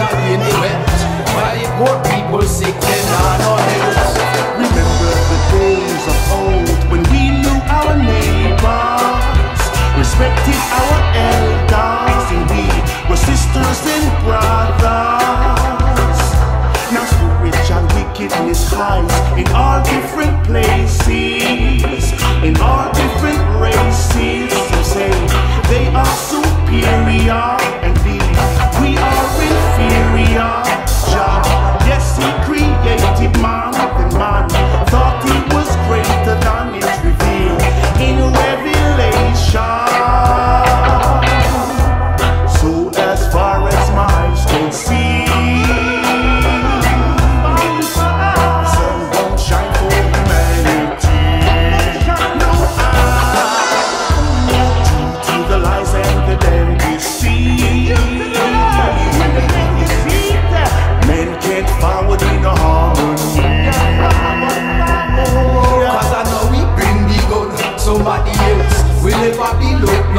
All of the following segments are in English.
and a rain event. Why more people sick than on our? Remember the days of old when we knew our neighbors, respected our elders, and we were sisters.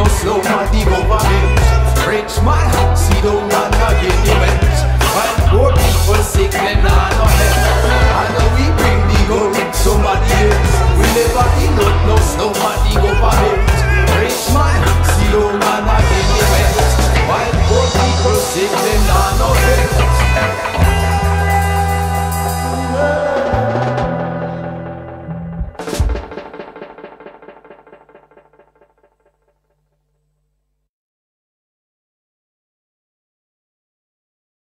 slow man, dig up a bench French man, see don't and not get the bench While poor people sick, them not